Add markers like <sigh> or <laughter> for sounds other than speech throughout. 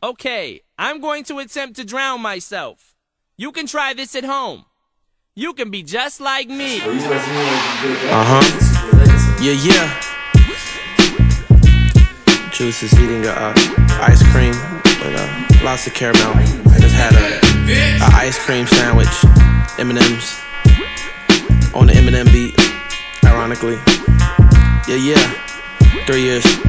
Okay, I'm going to attempt to drown myself. You can try this at home. You can be just like me. Uh huh. Yeah, yeah. Juice is eating a uh, ice cream with uh, lots of caramel. I just had a, a ice cream sandwich, M&M's on the Eminem beat. Ironically, yeah, yeah. Three years.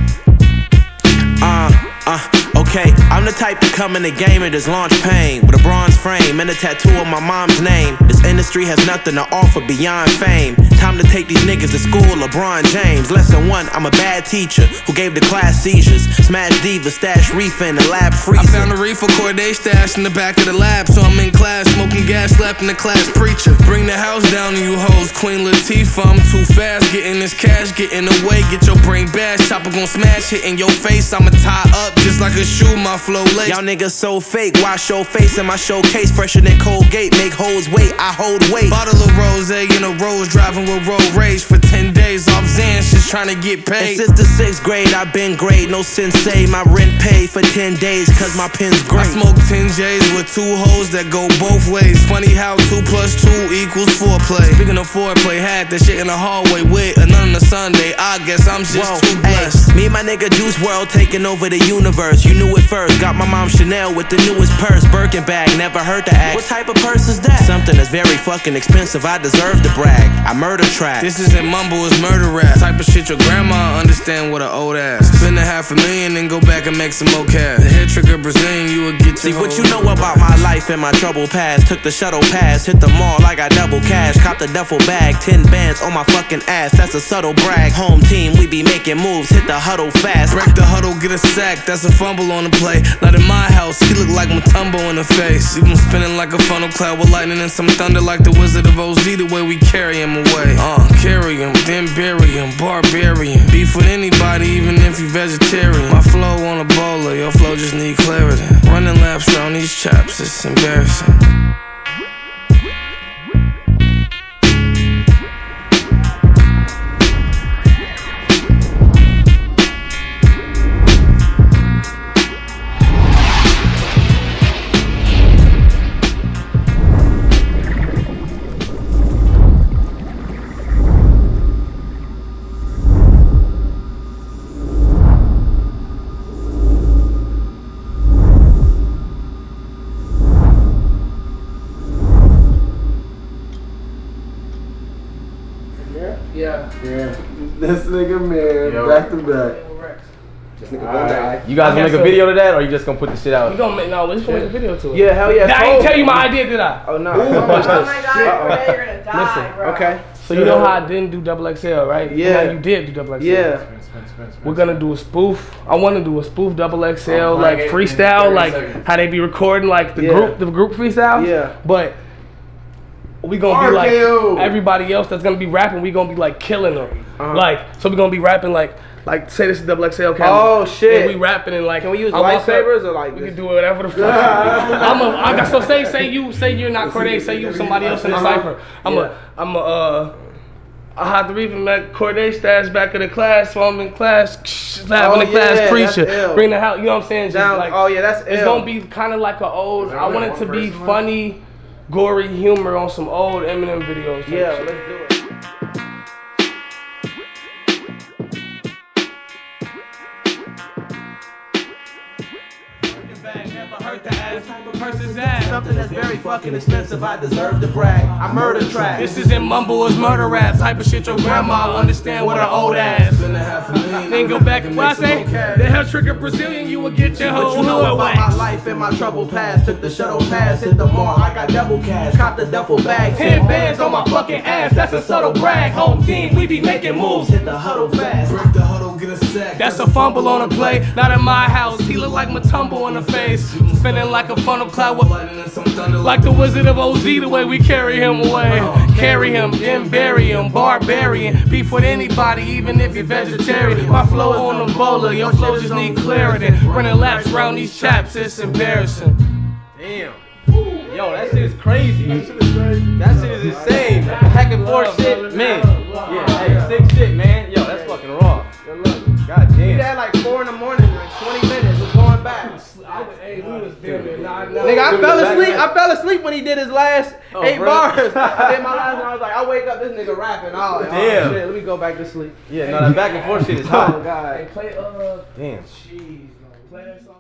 Okay, I'm the type to come in the game and just launch pain with a bronze frame and a tattoo of my mom's name. This industry has nothing to offer beyond fame. Time to take these niggas to school, LeBron James. Lesson one, I'm a bad teacher who gave the class seizures. Smash diva, stash reefer in the lab freezer. I found a reefer Cordae stash in the back of the lab, so I'm in class smoking gas, slapping the class preacher. Bring the house down to you hoes, Queen Latifah. I'm too fast, getting this cash, getting away, get your brain bashed. Chopper gon' smash, hitting your face. I'ma tie up just like a shoe, my flow lace. Y'all niggas so fake, wash your face in my showcase, fresher than Colgate. Make hoes wait, I hold weight. Bottle of rose in a rose, driving with road rage for 10 days off Xans, just trying to get paid. And since the sixth grade, I've been great, no sensei. My rent paid for 10 days, cause my pen's great. I smoke 10 J's with two hoes that go both ways. Funny how 2 plus 2 equals 4 play. Speaking of foreplay, had that shit in the hallway with another Sunday. I guess I'm just Whoa, too blessed. Ay, me and my nigga Juice WRLD taking over the universe. You knew it first. Got my mom Chanel with the newest purse, Birkin bag. Never heard the act. What type of purse is that? Something that's very fucking expensive. I deserve to brag. I murder track. This isn't mumble, it's murder rap. Type of shit your grandma understand what an old ass. Spend a half a million and go back and make some more cash. The head trigger Brazilian, you would get See what you know about my life and my trouble past. Took the shuttle pass, hit the mall, I got double cash. Cop the duffel bag, 10 bands on my fucking ass. That's a subtle brag. Home team, we be making moves, hit the huddle fast. Break the huddle, get a sack, that's a fumble on the play. Not in my house, he look like Mutombo in the face. Him spinning like a funnel cloud with lightning and some thunder like the Wizard of Oz. The way we carry him away. Uh, carry him, then bury him, barbarian. Beef with anybody, even if you vegetarian. My flow on a your flow just need clarity. Running laps around these chaps, it's embarrassing. <laughs> This nigga man, Yo. back to back. This nigga gonna die. You guys gonna make a video to that, or you just gonna put the shit out? You gonna make no? Let's make a video to it. Yeah, hell yeah. I ain't tell you my idea, did I? Oh no. Ooh. Watch Oh this. my god, Renee, you're gonna die, Listen, bro. Okay. So you know how I didn't do double XL, right? Yeah. Now you did do double XL. Yeah. We're gonna do a spoof. I want to do a spoof double XL, Oh, like like freestyle, like seconds. how they be recording, like the Yeah. group, the group freestyle. Yeah. But we gonna be RKO. like everybody else that's gonna be rapping. We gonna be like killing them. Uh-huh. Like so we gonna be rapping like like say this is double XL camera. Oh, shit. And we rapping and like Can we use I walk up- lightsabers or like We this? can do whatever the <laughs> fuck. I'm a. I got so say say you say you're not Cordae. Say you somebody else in the Uh-huh. cipher. I'm Yeah. a. I'm a. Uh, I had to even met Cordae stash back in the class, so I'm in class, <laughs> slapping Oh, the class yeah, preacher, bring the house. You know what I'm saying? Just Down. like, oh yeah, that's it. it's ill. gonna be kind of like an old. I want it to be funny, gory humor on some old Eminem videos. Yeah, shit. let's do it. Something that's very fucking expensive. I deserve to brag. I murder track. This isn't mumble, it's murder rap. Type of shit your grandma understand what an old ass. Then go back and what I say? The hell trigger Brazilian, you will get your What whole you know about my life and my trouble past? Took the shuttle pass, hit the mall, I got double cash. Cop the duffel bag, Ten bands on my fucking ass, that's a subtle brag. Home team, we be making moves. Hit the huddle fast. Break the huddle, get a sack. That's a fumble on a play, not in my house. He look like Mutombo in the face. Spinning like a funnel cloud with lightning and some thunder. Like the Wizard of Oz, the way we carry him away. Carry him, then bury him, barbarian. Beef with anybody, even if you're vegetarian. My flow on the bowler, your flow just need clarity. Running laps around these chaps, it's embarrassing. Damn. Yo, that shit is crazy. That shit is insane. Back and forth shit, man. Yeah, hey, sick shit, man. Yo, that's fucking raw. God We damn. had like four in the morning, like 20 minutes. We're going back. I Hey, we was damn near nine. Nigga, I fell asleep. I fell asleep when he did his last Oh, eight bro. bars. <laughs> I did my last and I was like, I wake up, this nigga rapping. Oh, Damn. oh shit, let me go back to sleep. Oh, Oh, Yeah, no, that back and forth shit is <laughs> hot. Oh God. Hey, play uh. Damn. Jeez, no. Play that song.